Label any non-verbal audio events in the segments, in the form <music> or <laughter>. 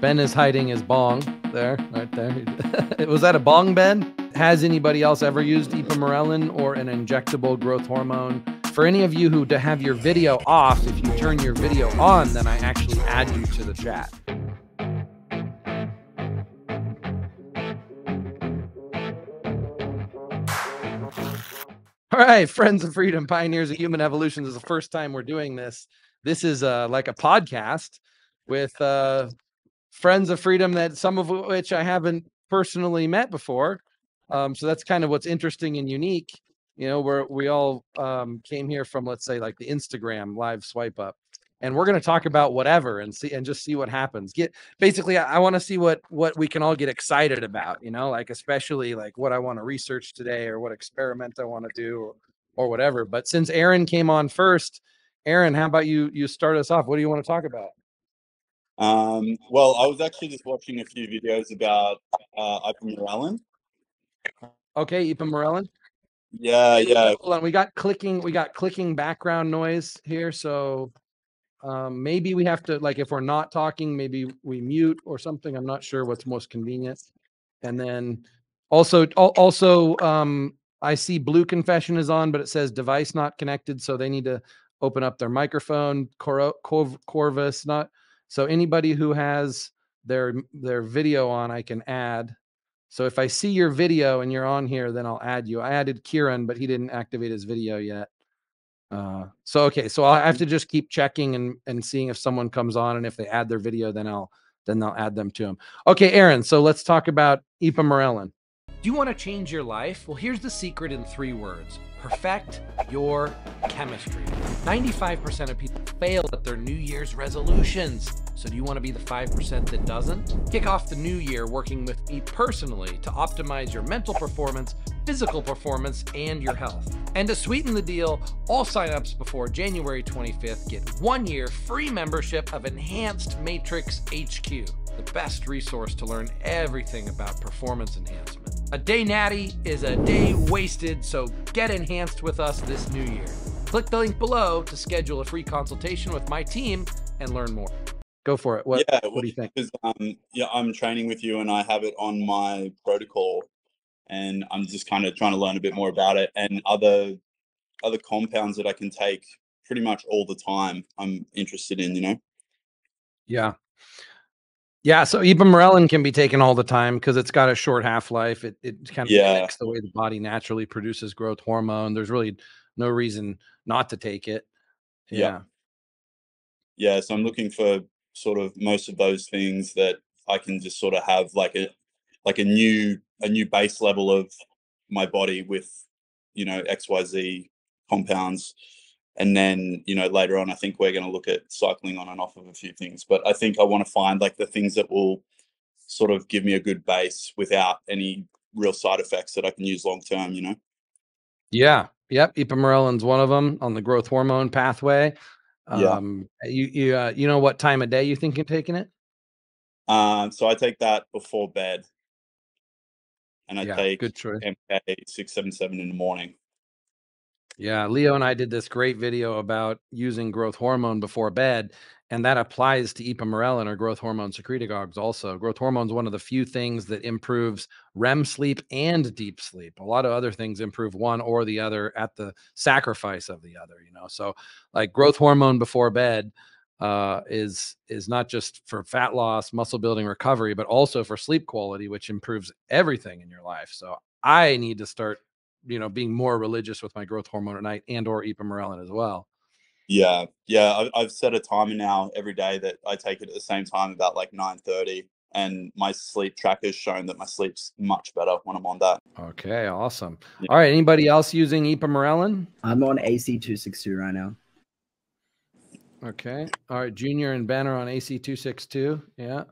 Ben is hiding his bong there, right there. <laughs> Was that a bong, Ben? Has anybody else ever used ipamorelin or an injectable growth hormone? For any of you who to have your video off, if you turn your video on, then I actually add you to the chat. All right, friends of freedom, pioneers of human evolution. This is the first time we're doing this. This is uh, like a podcast with uh, friends of freedom that some of which I haven't personally met before. Um, so that's kind of what's interesting and unique. You know, where we all um, came here from, let's say, like the Instagram live swipe up, and we're going to talk about whatever and see and just see what happens. Get basically, I, I want to see what what we can all get excited about. You know, like especially like what I want to research today or what experiment I want to do or, or whatever. But since Aaron came on first, Aaron, how about you? You start us off. What do you want to talk about? Um, well, I was actually just watching a few videos about uh, ipamorelin. Okay, ipamorelin. Yeah, yeah. Hold on, we got clicking. We got clicking background noise here, so um, maybe we have to like if we're not talking, maybe we mute or something. I'm not sure what's most convenient. And then also, also, um, I see blue confession is on, but it says device not connected, so they need to open up their microphone. Cor- Corvus not so anybody who has their their video on, I can add. So if I see your video and you're on here, then I'll add you. I added Kieran, but he didn't activate his video yet. Uh, so okay, so I have to just keep checking and and seeing if someone comes on, and if they add their video, then I'll then I'll add them to them. Okay, Aaron. So let's talk about ipamorelin. Do you want to change your life? Well, here's the secret in three words perfect your chemistry. 95% of people fail at their New Year's resolutions. So, do you want to be the 5% that doesn't? Kick off the new year working with me personally to optimize your mental performance, physical performance, and your health. And to sweeten the deal, all signups before January 25th get one year free membership of Enhanced Matrix HQ, the best resource to learn everything about performance enhancement. A day natty is a day wasted, so get enhanced with us this new year. Click the link below to schedule a free consultation with my team and learn more. Go for it. What, yeah, what do you think? Because um, yeah, I'm training with you and I have it on my protocol, and I'm just kind of trying to learn a bit more about it and other other compounds that I can take pretty much all the time. I'm interested in, you know. Yeah, yeah, so ipamorelin can be taken all the time because it's got a short half life. It it kind of yeah. mimics the way the body naturally produces growth hormone. There's really no reason not to take it. Yeah. yeah. Yeah. So I'm looking for sort of most of those things that I can just sort of have like a like a new a new base level of my body with you know XYZ compounds and then you know later on i think we're going to look at cycling on and off of a few things. But i think i want to find like the things that will sort of give me a good base without any real side effects that i can use long term you know? Yeah. Yep. Ipamorelin's one of them on the growth hormone pathway. Um yeah. you you uh, you know what time of day you think you're taking it? Um so i take that before bed. And i yeah, take good choice. mk 677 in the morning yeah, Leo and I did this great video about using growth hormone before bed, and that applies to ipamorelin or growth hormone secretagogues also. Growth hormone is one of the few things that improves REM sleep and deep sleep. A lot of other things improve one or the other at the sacrifice of the other, you know. So, like growth hormone before bed uh, is is not just for fat loss, muscle building, recovery, but also for sleep quality, which improves everything in your life. So, I need to start you know being more religious with my growth hormone at night and or ipamorelin as well. Yeah yeah i've set a timer now every day that i take it at the same time about like 9 30 and my sleep tracker's shown that my sleep's much better when i'm on that. Okay awesome. Yeah. all right anybody else using ipamorelin i'm on ac262 right now. Okay all right junior and ben are on ac262 yeah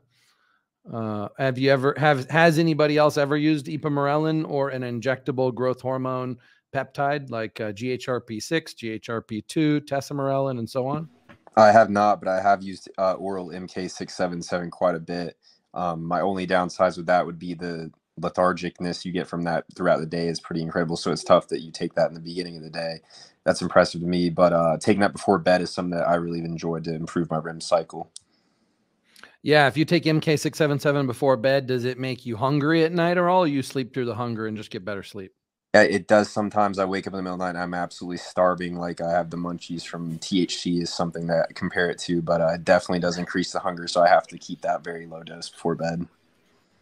uh, have you ever have has anybody else ever used ipamorelin or an injectable growth hormone peptide like uh, GHRP6, GHRP2, tesamorelin, and so on? I have not, but I have used uh, oral MK677 quite a bit. Um, my only downsides with that would be the lethargicness you get from that throughout the day is pretty incredible. So it's tough that you take that in the beginning of the day. That's impressive to me. But uh, taking that before bed is something that I really enjoyed to improve my REM cycle. Yeah, if you take MK677 before bed, does it make you hungry at night or all? Or you sleep through the hunger and just get better sleep? Yeah, it does sometimes. I wake up in the middle of the night and I'm absolutely starving. Like I have the munchies from THC is something that I compare it to, but uh, it definitely does increase the hunger. So I have to keep that very low dose before bed.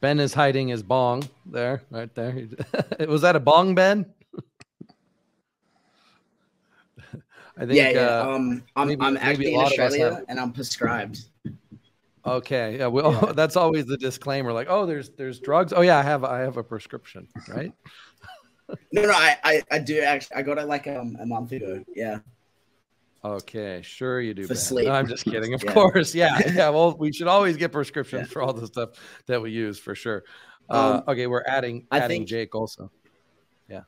Ben is hiding his bong there, right there. <laughs> Was that a bong, Ben? <laughs> I think. yeah, yeah. Uh, um, I'm maybe- I'm actually in lot of us Australia and I'm prescribed. Okay. Yeah. Well, Yeah. <laughs> that's always the disclaimer. Like, oh, there's there's drugs. Oh yeah, I have I have a prescription, right? <laughs> No, no, I, I, I do actually. I got it like um a month ago. Yeah. Okay, sure you do. For Ben. sleep. No, I'm just kidding. Of <laughs> Yeah. course, yeah, yeah. Well, we should always get prescriptions for all the stuff that we use for sure. Uh, Um, okay, we're adding I adding think- Jake also. Yeah,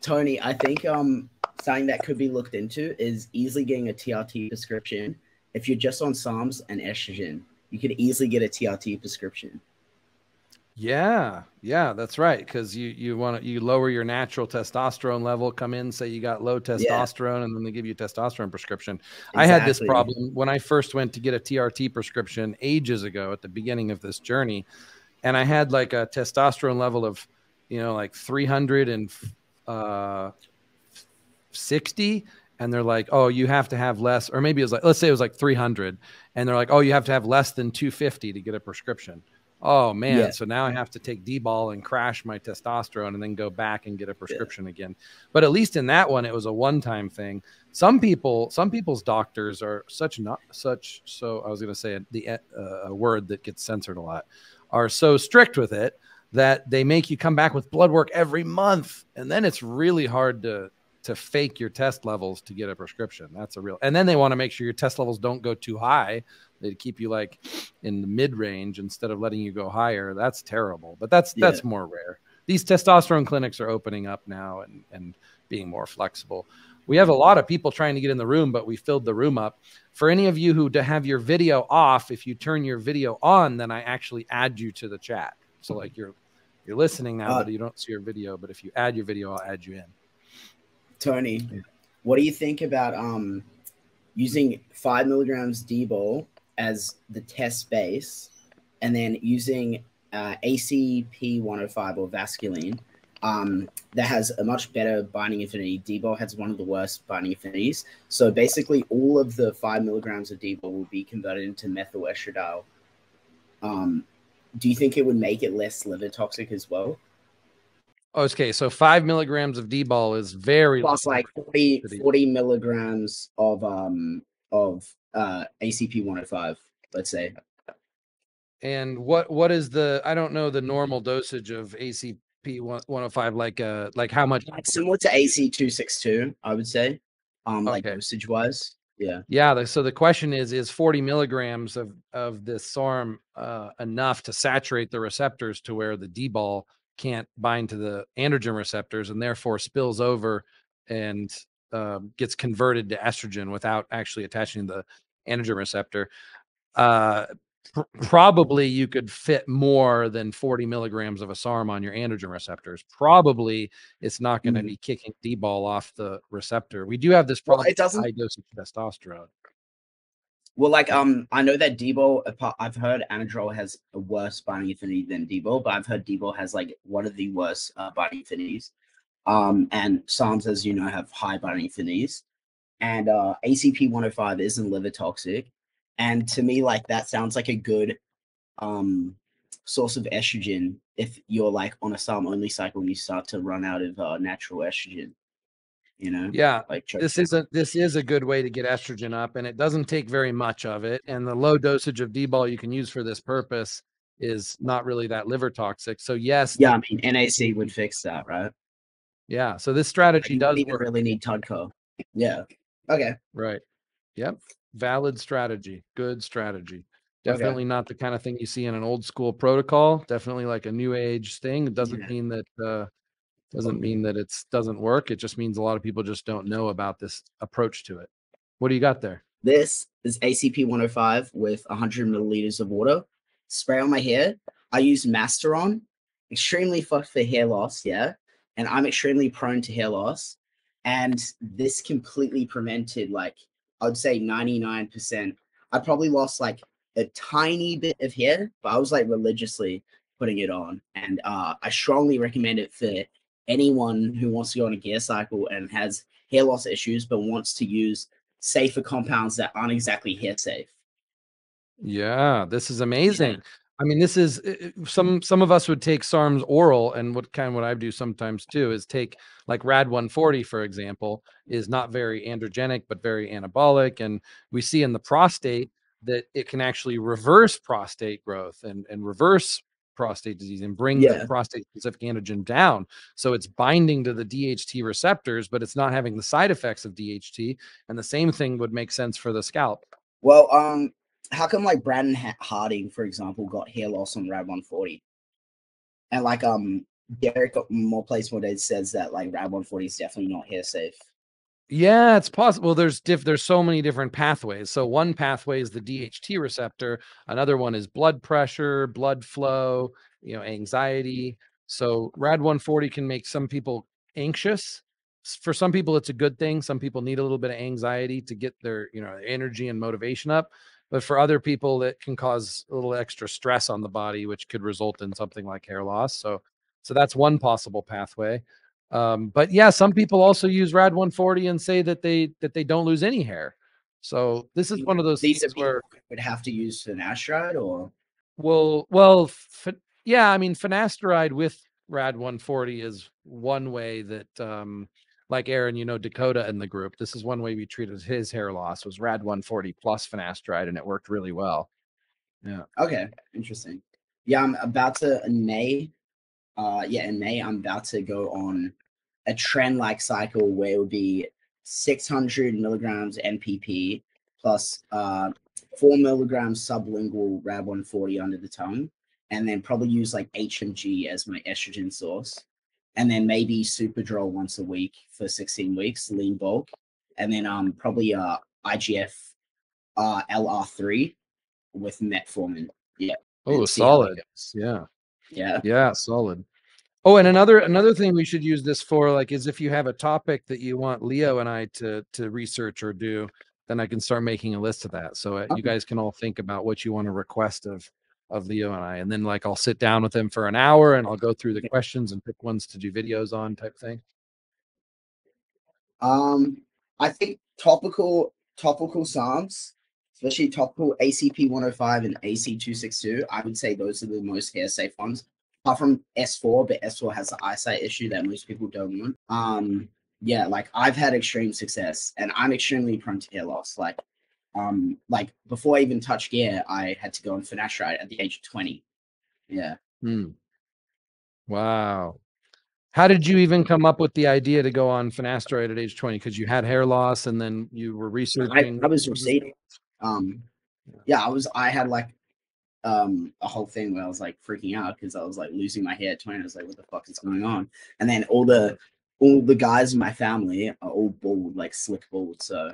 Tony, I think um something that could be looked into is easily getting a TRT prescription. If you're just on SARMs and estrogen, you could easily get a TRT prescription. Yeah, yeah, that's right. Because you you want to you lower your natural testosterone level. Come in, say you got low testosterone, and then they give you a testosterone prescription. I had this problem when I first went to get a TRT prescription ages ago at the beginning of this journey, and I had like a testosterone level of, you know, like three hundred and uh, sixty, and they're like, oh, you have to have less, or maybe it was like, let's say it was like three hundred, and they're like, oh, you have to have less than two fifty to get a prescription. Oh man, Yeah. so now I have to take D-ball and crash my testosterone and then go back and get a prescription again. But at least in that one, it was a one-time thing. Some people, some people's doctors are such not such. So I was going to say the uh, a word that gets censored a lot are so strict with it that they make you come back with blood work every month, and then it's really hard to to fake your test levels to get a prescription. That's a real. And then they want to make sure your test levels don't go too high. They keep you like in the mid range instead of letting you go higher. That's terrible. But that's Yeah. that's more rare. These testosterone clinics are opening up now and and being more flexible. We have a lot of people trying to get in the room, but we filled the room up. For any of you who to have your video off, if you turn your video on, then I actually add you to the chat. So like you're you're listening now, Uh, but you don't see your video. But if you add your video, I'll add you in. Tony, what do you think about um using five milligrams D-bol as the test base, and then using uh, ACP 105 or Vasculine um, that has a much better binding affinity. D-bol has one of the worst binding affinities. So basically, all of the five milligrams of D-bol will be converted into methyl estradiol. Um, do you think it would make it less liver toxic as well? Okay, so five milligrams of D-ball is very plus like 40, 40 milligrams of um of uh ACP 105, let's say. And what what is the I don't know the normal dosage of ACP 105 like uh like how much Like similar to AC 262, I would say. Um like Okay. dosage wise. Yeah. Yeah. the- So the question is, is 40 milligrams of, of this SARM uh, enough to saturate the receptors to where the D ball can't bind to the androgen receptors and therefore spills over and um, gets converted to estrogen without actually attaching the androgen receptor? Uh, pr- probably you could fit more than 40 milligrams of a SARM on your androgen receptors. Probably it's not going to Mhm. be kicking D ball off the receptor. We do have this Well, problem it doesn't- high dosage testosterone. Well, like um, I know that Debo. I've heard Anadrol has a worse binding affinity than Debo, but I've heard Debo has like one of the worst uh, binding affinities. Um, and SARMs, as you know, have high binding affinities. And uh, ACP 105 isn't liver toxic. And to me, like that sounds like a good um source of estrogen if you're like on a SARM only cycle and you start to run out of uh, natural estrogen. You know, Yeah, like this is a this is a good way to get estrogen up, and it doesn't take very much of it. And the low dosage of D-ball you can use for this purpose is not really that liver toxic. So yes, yeah. I mean, NAC would fix that, right? yeah. So this strategy you does don't even work. really need Tudco. Yeah. Okay. Right. Yep. Valid strategy. Good strategy. Okay. Definitely not the kind of thing you see in an old school protocol. Definitely like a new age thing. It doesn't Yeah. mean that uh doesn't mean that it's doesn't work. It just means a lot of people just don't know about this approach to it. What do you got there? This is ACP 105 with 100 milliliters of water. Spray on my hair. I use Masteron. Extremely fucked for hair loss, yeah. And I'm extremely prone to hair loss. And this completely prevented, like, I'd say 99%. I probably lost like a tiny bit of hair, but I was like religiously putting it on, and uh, I strongly recommend it for anyone who wants to go on a gear cycle and has hair loss issues, but wants to use safer compounds that aren't exactly hair safe. Yeah, this is amazing. I mean, this is i- i- some some of us would take SARM's oral, and what kind of what I do sometimes too is take like Rad 140, for example, is not very androgenic but very anabolic, and we see in the prostate that it can actually reverse prostate growth and and reverse prostate disease and bring Yeah. the prostate specific antigen down. So it's binding to the DHT receptors, but it's not having the side effects of DHT. And the same thing would make sense for the scalp. Well, um, how come like Brandon Ha- Harding, for example, got hair loss on Rad 140, and like um Derek more place more days says that like Rad 140 is definitely not hair safe. Yeah, it's possible. There's diff there's so many different pathways. So one pathway is the mm-hmm. DHT receptor, another one is blood pressure, blood flow, you know, anxiety. So RAD 140 can make some people anxious. For some people it's a good thing. Some people need a little bit of anxiety to get their, you know, energy and motivation up. But for other people it can cause a little extra stress on the body which could result in something like hair loss. So so that's one possible pathway. Um, but yeah, some people also use RAD 140 and say that they that they don't lose any hair. So this is one of those These things where would have to use finasteride or well, well, f- yeah, I mean, finasteride with RAD 140 is one way that, um, like Aaron, you know, Dakota in the group. This is one way we treated his hair loss was RAD 140 plus finasteride, and it worked really well. Yeah. Okay, interesting. Yeah, I'm about to in May. Uh, yeah, in May I'm about to go on a trend like cycle where it would be 600 milligrams NPP plus uh four milligrams sublingual RAB 140 under the tongue, and then probably use like HMG as my estrogen source, and then maybe Superdrol once a week for 16 weeks, lean bulk, and then um probably uh IGF uh LR3 with metformin. Yeah. Oh, and see how it solid. Yeah. Yeah. Yeah, solid. Oh, and another another thing we should use this for, like, is if you have a topic that you want Leo and I to to research or do, then I can start making a list of that. So uh, you guys can all think about what you want to request of of Leo and I, and then like I'll sit down with him for an hour and I'll go through the Okay. questions and pick ones to do videos on, type thing. Um, I think topical topical psalms, especially topical ACP 105 and AC 262, I would say those are the most hair safe ones. Apart from S4, but S4 has the eyesight issue that most people don't want. Um, yeah, like I've had extreme success and I'm extremely prone to hair loss. Like, um, like before I even touched gear, I had to go on finasteride at the age of 20. Yeah. Hmm. Wow. How did you even come up with the idea to go on finasteride at age 20? Because you had hair loss and then you were researching. I was what is- receding. Um, yeah, I was. I had like um a whole thing where I was like freaking out because I was like losing my hair at twenty. I was like, what the fuck is going on? And then all the all the guys in my family are all bald, like slick bald. So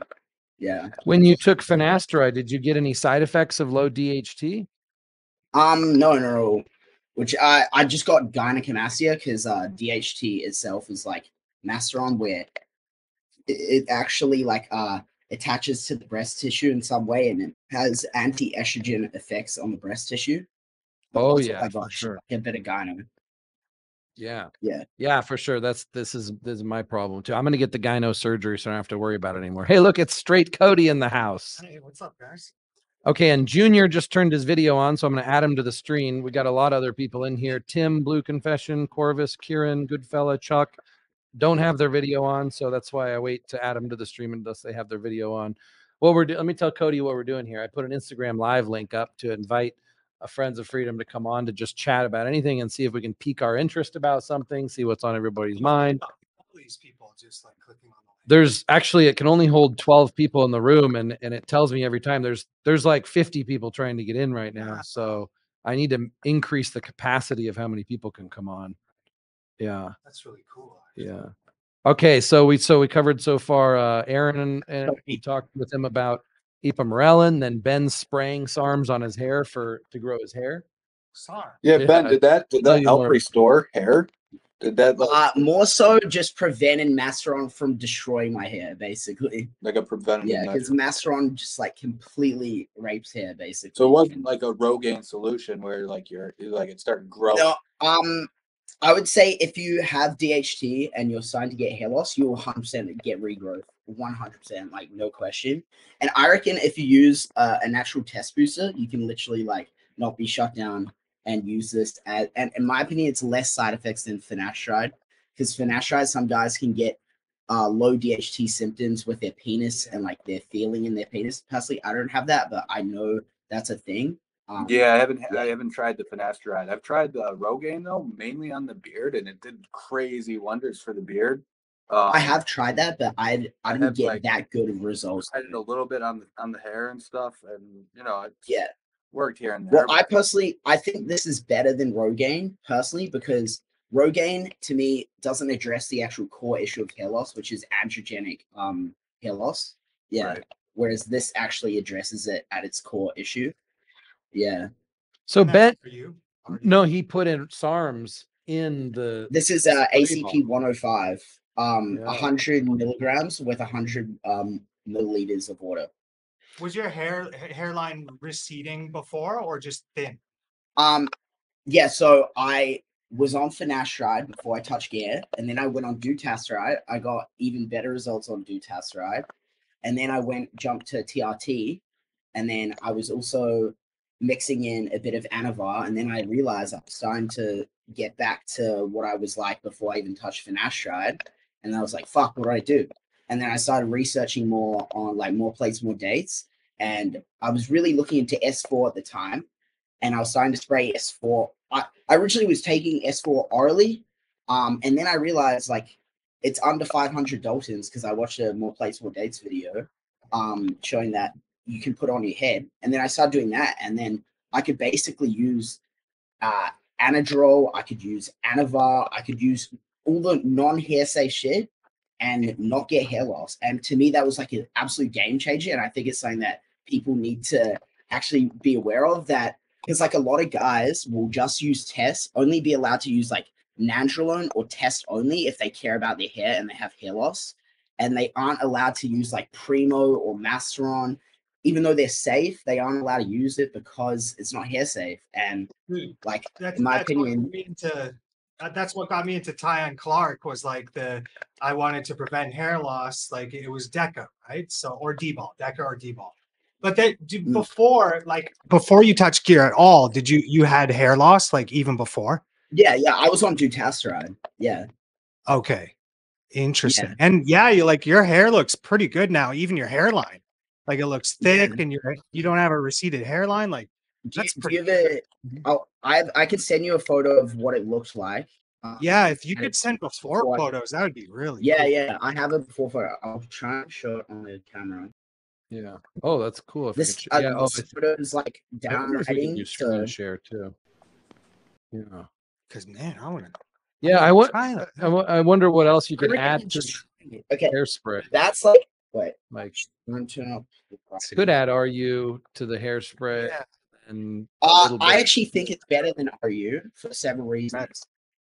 yeah. When you took finasteride, did you get any side effects of low DHT? Um, no, no, no. Which I I just got gynecomastia because uh DHT itself is like masteron where it, it actually like uh attaches to the breast tissue in some way and it has anti-estrogen effects on the breast tissue. Oh, yeah, I for got, sure. A bit of gyno. Yeah. Yeah. Yeah, for sure. That's this is this is my problem too. I'm gonna get the gyno surgery so I don't have to worry about it anymore. Hey, look, it's straight Cody in the house. Hey, what's up, guys? Okay, and Junior just turned his video on, so I'm gonna add him to the stream. We got a lot of other people in here. Tim, Blue Confession, Corvus, Kieran, Goodfella, Chuck don't have their video on, so that's why I wait to add them to the stream unless they have their video on. What we're doing, let me tell Cody what we're doing here. I put an Instagram live link up to invite Friends of Freedom to come on to just chat about anything and see if we can pique our interest about something, see what's on everybody's mind. These people just like clicking on the. There's actually it can only hold 12 people in the room and and it tells me every time there's there's like 50 people trying to get in right now. So I need to increase the capacity of how many people can come on. Yeah. That's really cool. Actually. Yeah. Okay, so we so we covered so far uh Aaron and, and we talked with him about ipamorelin, then Ben spraying SARMs on his hair for to grow his hair. Sorry. Yeah, Yeah, Ben, did that did that help restore hair? Did that like, Uh, more so just preventing Masteron from destroying my hair, basically. <laughs> like a preventative Yeah, because Masteron just like completely rapes hair, basically. So it wasn't like a Rogaine solution where like you're like it started growing. No, um, I would say if you have DHT and you're starting to get hair loss, you'll 100% get regrowth. 100%, like no question. And I reckon if you use uh, a natural test booster, you can literally like not be shut down and use this. As, and in my opinion, it's less side effects than finasteride because finasteride, some guys can get uh, low DHT symptoms with their penis and like their feeling in their penis. Personally, I don't have that, but I know that's a thing. Um, Yeah, I haven't yeah. I haven't tried the finasteride. I've tried the Rogaine though, mainly on the beard, and it did crazy wonders for the beard. Um, I have tried that, but I I didn't get like, that good of results. I did a little bit on the on the hair and stuff, and you know it Yeah. worked here and there. Well, I personally I think this is better than Rogaine personally because Rogaine to me doesn't address the actual core issue of hair loss, which is androgenic um hair loss. Yeah. Right. Whereas this actually addresses it at its core issue. Yeah. So That's Ben, you? No, he put in SARMs in the. This is uh Pretty ACP 105. Um Yeah. 100 milligrams with 100 um milliliters of water. Was your hair hairline receding before or just thin? Um, yeah, so I was on finasteride before I touched gear, and then I went on dutasteride. I got even better results on dutasteride, and then I went jumped to TRT, and then I was also mixing in a bit of Anavar, and then I realized I was starting to get back to what I was like before I even touched finasteride, and I was like, "Fuck, what do I do?" And then I started researching more on like more plates, more dates, and I was really looking into S4 at the time and I was starting to spray S4. I, I originally was taking S4 orally, um, and then I realized like it's under 500 Daltons because I watched a more plates more dates video, um, showing that you can put on your head, and then I started doing that, and then I could basically use uh, Anadrol, I could use Anavar, I could use all the non-hair safe shit and not get hair loss. And to me, that was like an absolute game changer, and I think it's something that people need to actually be aware of that because like a lot of guys will just use tests, only be allowed to use like nandrolone or test only if they care about their hair and they have hair loss, and they aren't allowed to use like Primo or Masteron, even though they're safe. They aren't allowed to use it because it's not hair safe. And Hmm. like That's, in my that's what got opinion, me into that's what got me into Tyon Clark was like the I wanted to prevent hair loss. Like it was Deca, right? So or D-ball, Deca or D-ball. But that Mm. before, like before you touched gear at all, did you you had hair loss like even before? yeah, yeah, I was on dutasteride. Yeah, Okay, interesting. And yeah, you like your hair looks pretty good now. Even your hairline, like it looks thick, and your you don't have a receded hairline. Like do, That's you- do you have a? Oh, I I could send you a photo of what it looks like. Uh, yeah, if you could send before before I- photos, that would be really Yeah, cool. yeah, I have it before photo. I'll try and show it on the camera. Yeah. Oh, that's cool. If This, uh, yeah. Oh, this I- photo is like I wonder if we can downwriting. screen So share too. Yeah. Because man, I want to. Yeah. I want. I, I wonder what else you I could add to just- okay, hairspray. that's like Like I'm turn up. the graphic. RU to the hairspray Yeah. and a Uh, little I bit- actually think it's better than RU for several reasons.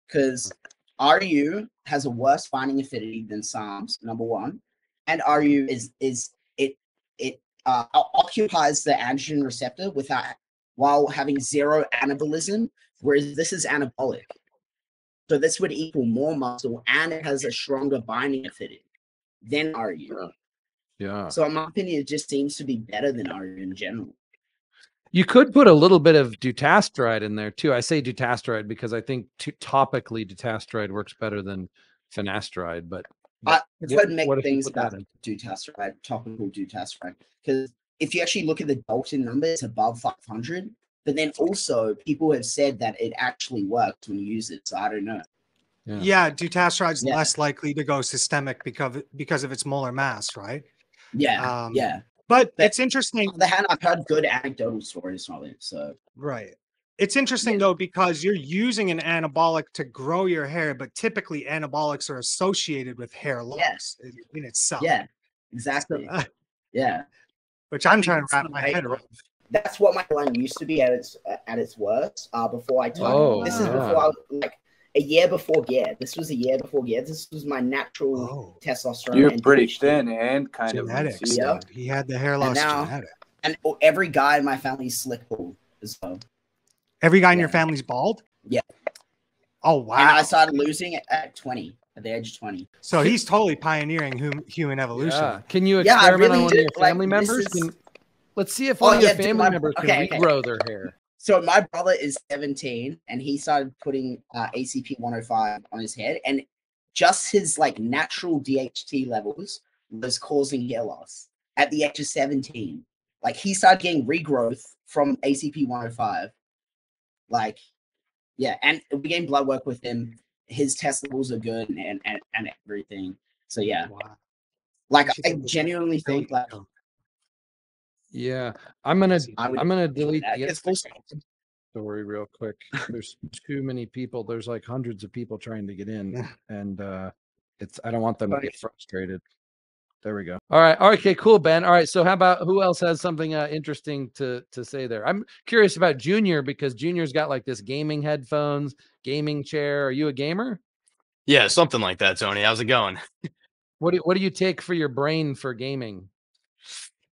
Because RU has a worse binding affinity than Psalms, number one, and RU is is it it uh, o- occupies the androgen receptor without while having zero anabolism, whereas this is anabolic. So this would equal more muscle, and it has a stronger binding affinity than RU. Yeah. So in my opinion, it just seems to be better than RU in general. You could put a little bit of dutasteride in there too. I say dutasteride because I think to, topically dutasteride works better than finasteride. But I- but I've yeah, heard what if you things put that about in? dutasteride, topical dutasteride, because if you actually look at the Dalton number, it's above 500. But then also, people have said that it actually works when you use it. So I don't know. Yeah. Yeah, dutasteride Yeah. less likely to go systemic because because of its molar mass, right? Yeah, Um, yeah. But But- it's interesting, On the hand, I've heard good anecdotal stories from it. So right? It's interesting though because you're using an anabolic to grow your hair, but typically anabolics are associated with hair loss Yes. in, in itself. yeah, exactly. uh, Yeah, which I'm trying to wrap my head around. that's what my line used to be at its at its worst. Uh, before I touched. Oh, this is before I was, like a year before gear. This was a year before gear. This was my natural Oh, testosterone. You're and pretty thin and kind of genetics. loose. Yeah. He had the hair loss and now- genetic. And oh, every guy in my family is slick bald as well. Every guy in your Yeah. family's bald. Yeah. Oh And wow! I started losing it at 20, at the age of 20. so he's totally pioneering hum- human evolution. Yeah. Can you Yeah, I experiment on really one of your did, like, family members? is- Can, let's see if oh, all of your yeah, dude, family my- members can okay, okay. regrow their hair. So my brother is 17 and he started putting uh, ACP 105 on his head and just his like natural DHT levels was causing hair loss at the age of 17. Like he started getting regrowth from ACP 105. Like, yeah, and we getting blood work with him. His test levels are good and and, and, everything. So yeah, Wow. like I genuinely think like. Yeah. I'm gonna I would I'm gonna delete the It's story real quick. There's too many people. There's like hundreds of people trying to get in, and uh it's I don't want them to get frustrated. There we go. All right. All right. Okay. Cool, Ben. All right. So how about who else has something uh, interesting to to say there? I'm curious about Junior because Junior's got like this gaming headphones, gaming chair. Are you a gamer? Yeah, something like that, Tony. How's it going? What do what do you take for your brain for gaming?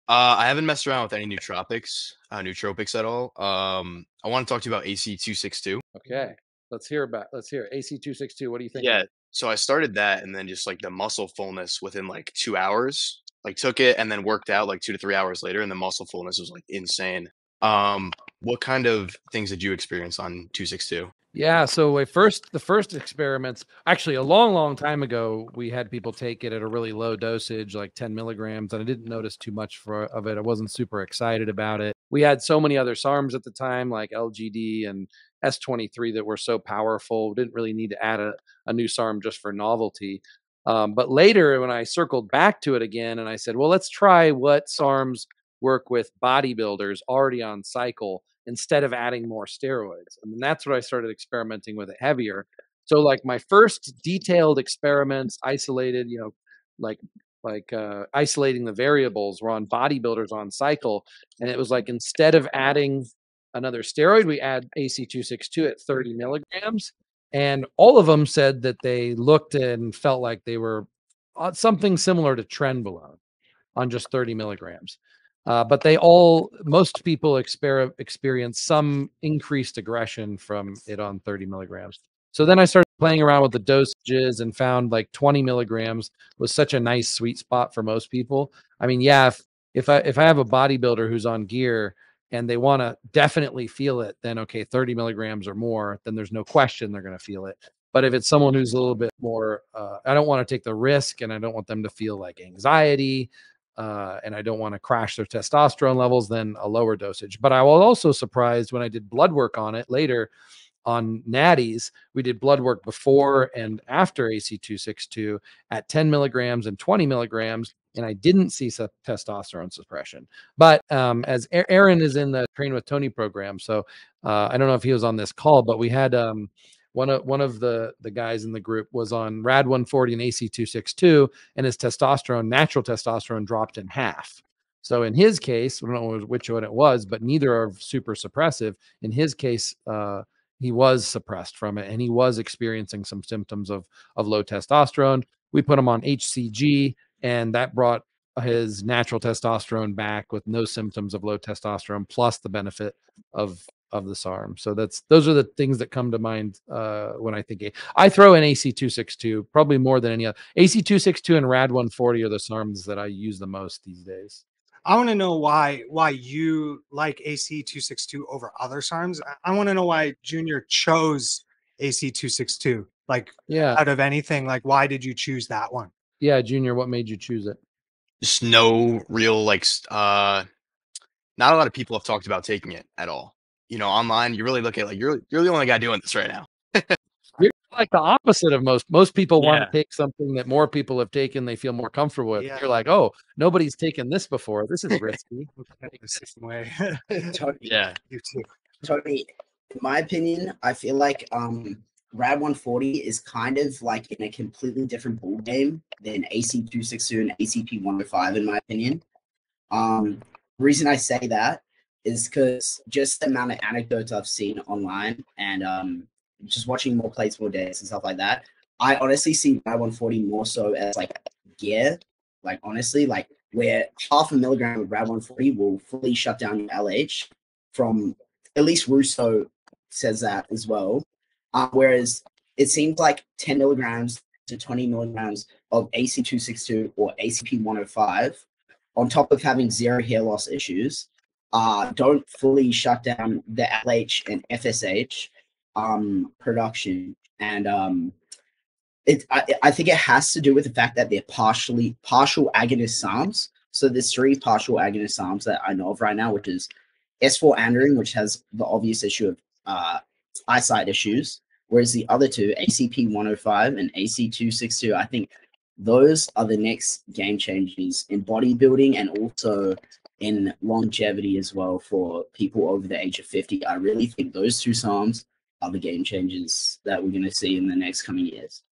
Uh, I haven't messed around with any nootropics, uh, nootropics at all. Um, I want to talk to you about AC two six two. Okay. Let's hear about. Let's hear AC two six two. What do you think? Yeah, so I started that, and then just like the muscle fullness within like two hours. Like took it and then worked out like two to three hours later, and the muscle fullness was like insane. Um, what kind of things did you experience on two six two? Yeah, so first the first experiments, actually a long, long time ago, we had people take it at a really low dosage, like 10 milligrams, and I didn't notice too much for of it. I wasn't super excited about it. We had so many other SARMs at the time, like LGD and S23, that were so powerful. We didn't really need to add a, a new SARM just for novelty. Um, but later, when I circled back to it again, and I said, well, let's try what SARMs work with bodybuilders already on cycle instead of adding more steroids. And then that's what I started experimenting with it heavier. So like my first detailed experiments, isolated, you know, like like uh, isolating the variables were on bodybuilders on cycle, and it was like instead of adding another steroid, we add AC262 at 30 milligrams, and all of them said that they looked and felt like they were something similar to trenbolone on just 30 milligrams. Uh, but they all, most people exper- experience some increased aggression from it on 30 milligrams. So then I started playing around with the dosages and found like 20 milligrams was such a nice sweet spot for most people. I mean, yeah, if, if I if I have a bodybuilder who's on gear and they want to definitely feel it, then okay, 30 milligrams or more, then there's no question they're going to feel it. But if it's someone who's a little bit more, uh, I don't want to take the risk and I don't want them to feel like anxiety uh, and I don't want to crash their testosterone levels, then a lower dosage. But I was also surprised when I did blood work on it later on natties. We did blood work before and after AC262 at 10 milligrams and 20 milligrams, and I didn't see su- testosterone suppression. But um, as Aaron is in the Train with Tony program, so uh, I don't know if he was on this call, but we had um, one of one of the the guys in the group was on Rad 140 and AC262, and his testosterone, natural testosterone, dropped in half. So in his case, I don't know which one it was, but neither are super suppressive. In his case, uh, he was suppressed from it, and he was experiencing some symptoms of of low testosterone. We put him on HCG, and that brought his natural testosterone back with no symptoms of low testosterone, plus the benefit of of the SARM. So that's those are the things that come to mind uh, when I think A- I throw in AC262 probably more than any other. AC262 and Rad 140 are the SARMs that I use the most these days. I want to know why why you like AC two six two over other SARMs. I, I want to know why Junior chose AC two six two. Like Yeah, out of anything, like why did you choose that one? yeah, Junior, what made you choose it? Just no real like uh not a lot of people have talked about taking it at all. You know, online you really look at like you're you're the only guy doing this right now. You're like the opposite of most. Most people want to take something that more people have taken, they feel more comfortable with. Yeah. You're like, oh, nobody's taken this before. This is <laughs> risky. The same way. <laughs> Tony, Yeah. you too. Tony, in my opinion, I feel like um Rad 140 is kind of like in a completely different ball game than AC262 and ACP 105, in my opinion. Um, reason I say that is because just the amount of anecdotes I've seen online and um just watching more plates, more days, and stuff like that. I honestly see Rad 140 more so as like gear. Like honestly, like where half a milligram of Rad 140 will fully shut down your LH. From at least Russo says that as well. Uh, whereas it seems like 10 milligrams to 20 milligrams of AC262 or ACP 105, on top of having zero hair loss issues, uh, don't fully shut down the LH and FSH um, production. And um, it, I, I think it has to do with the fact that they're partially partial agonist SARMs. So there's three partial agonist SARMs that I know of right now, which is S4 androgen, which has the obvious issue of uh, eyesight issues, whereas the other two, ACP 105 and AC262, I think those are the next game changers in bodybuilding and also in longevity as well for people over the age of 50. I really think those two Psalms are the game changers that we're going to see in the next coming years.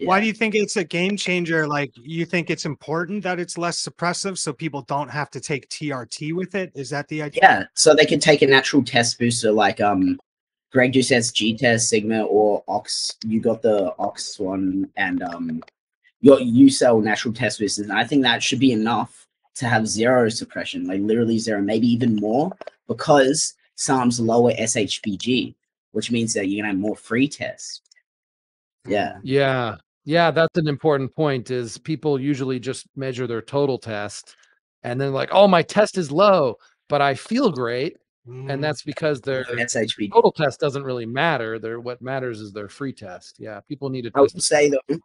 Why do you think it's a game changer? Like you think it's important that it's less suppressive so people don't have to take TRT with it? Is that the idea? Yeah, so they could take a natural test booster like um Greg Doucette's G test Sigma or Ox. You got the Ox one and um your UCell natural test boosters. And I think that should be enough to have zero suppression, like literally zero, maybe even more, because SARM's lower SHBG, which means that you're gonna have more free tests. Yeah. Yeah. Yeah, that's an important point is people usually just measure their total test and then like, "Oh, my test is low, but I feel great." Mm. And that's because their SHBG. total test doesn't really matter. Their what matters is their free test. Yeah, people need to I will say though,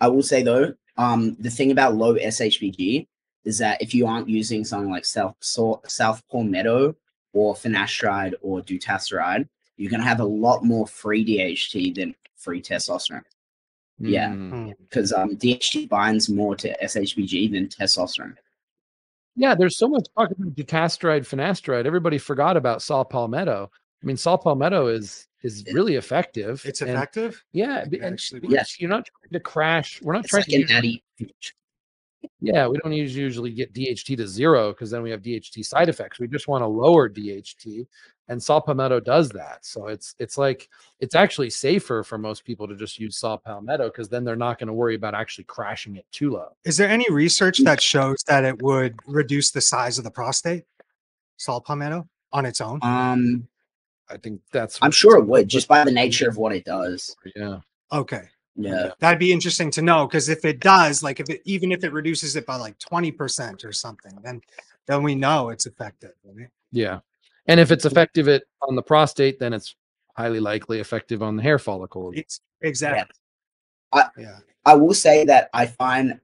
I will say though, um, the thing about low SHBG is that if you aren't using something like South South Palmetto or finasteride or dutasteride, you're gonna have a lot more free DHT than free testosterone. Yeah, Mm. because um, DHT binds more to SHBG than testosterone. Yeah, there's so much talk about dutasteride, finasteride. Everybody forgot about saw palmetto. I mean, saw palmetto is is really effective. It's and- effective. Yeah, and Actually, because Yes. you're not trying to crash. We're not It's trying like to an use- addy. Yeah, we don't usually get DHT to zero because then we have DHT side effects. We just want to lower DHT, and saw palmetto does that. So it's it's like it's actually safer for most people to just use saw palmetto because then they're not going to worry about actually crashing it too low. Is there any research that shows that it would reduce the size of the prostate? saw palmetto on its own? Um, I think that's. I'm sure it would just by the nature of what it does. Yeah. Okay. Yeah. That'd be interesting to know because if it does, like if it even if it reduces it by like 20% or something, then then we know it's effective. right? Yeah. And if it's effective at on the prostate, then it's highly likely effective on the hair follicle. It's exactly. Yeah. I will say that I find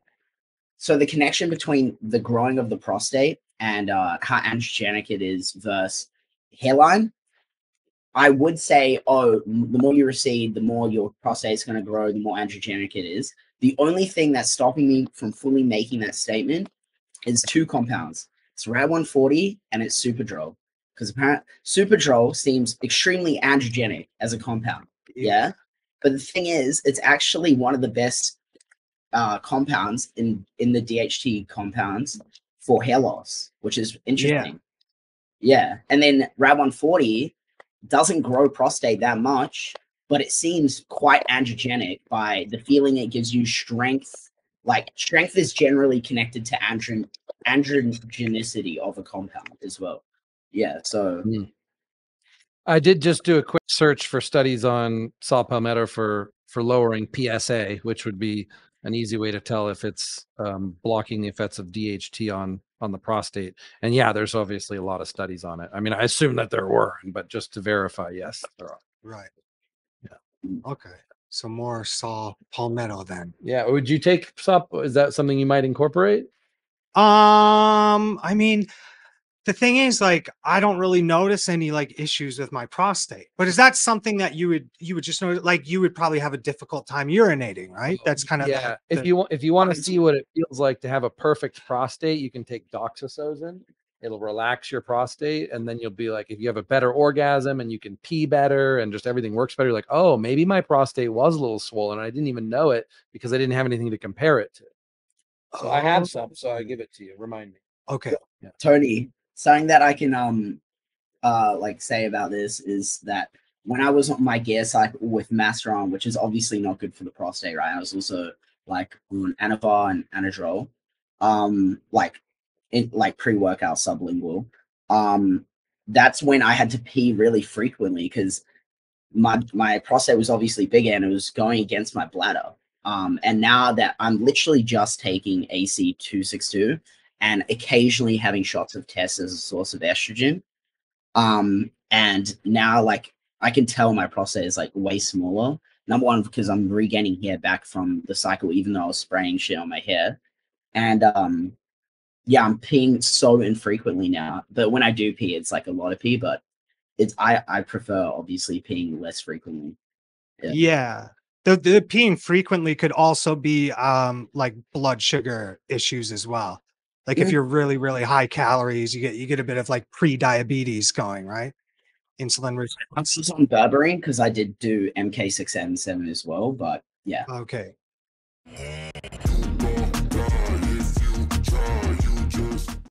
so the connection between the growing of the prostate and uh, how androgenic it is versus hairline. I would say, oh, the more you recede, the more your prostate is going to grow, the more androgenic it is. The only thing that's stopping me from fully making that statement is two compounds. It's RAD 140 and it's Superdrol. Because apparently, Superdrol seems extremely androgenic as a compound. Yeah. But the thing is, it's actually one of the best uh, compounds in in the DHT compounds for hair loss, which is interesting. Yeah, and then RAD 140 doesn't grow prostate that much, but it seems quite androgenic by the feeling it gives you strength. Like strength is generally connected to andro- androgenicity of a compound as well. Yeah, so I did just do a quick search for studies on saw palmetto for for lowering PSA, which would be an easy way to tell if it's um, blocking the effects of DHT on on the prostate. And yeah, there's obviously a lot of studies on it. I mean, I assume that there were, but just to verify, yes, there are. Right. Yeah. Okay. So more saw palmetto then. Yeah, would you take saw? Is that something you might incorporate? Um, I mean, the thing is, like, I don't really notice any like issues with my prostate. But is that something that you would you would just know? Like, you would probably have a difficult time urinating, right? Oh, That's kind of yeah. the- if you want, if you want to see what it feels like to have a perfect prostate, you can take doxycycline. It'll relax your prostate, and then you'll be like, if you have a better orgasm and you can pee better, and just everything works better, you're like, oh, maybe my prostate was a little swollen. and I didn't even know it because I didn't have anything to compare it to. So I have oh. some, so I give it to you. Remind me. Okay. Tony, something that I can um uh like say about this is that when I was on my gear cycle with Masteron, which is obviously not good for the prostate, right? I was also like on Anavar and Anadrol, um, like in like pre-workout sublingual. Um, that's when I had to pee really frequently because my my prostate was obviously bigger and it was going against my bladder. Um, and now that I'm literally just taking AC two six two and occasionally having shots of test as a source of estrogen. Um, and now like I can tell my prostate is like way smaller. Number one, because I'm regaining hair back from the cycle, even though I was spraying shit on my hair. And um yeah, I'm peeing so infrequently now. But when I do pee, it's like a lot of pee, but it's I I prefer obviously peeing less frequently. Yeah. Yeah. The the peeing frequently could also be um like blood sugar issues as well. Like if you're really, really high calories, you get you get a bit of like pre-diabetes going, right? Insulin I response. was on berberine because I did do MK677 as well, but yeah. Okay.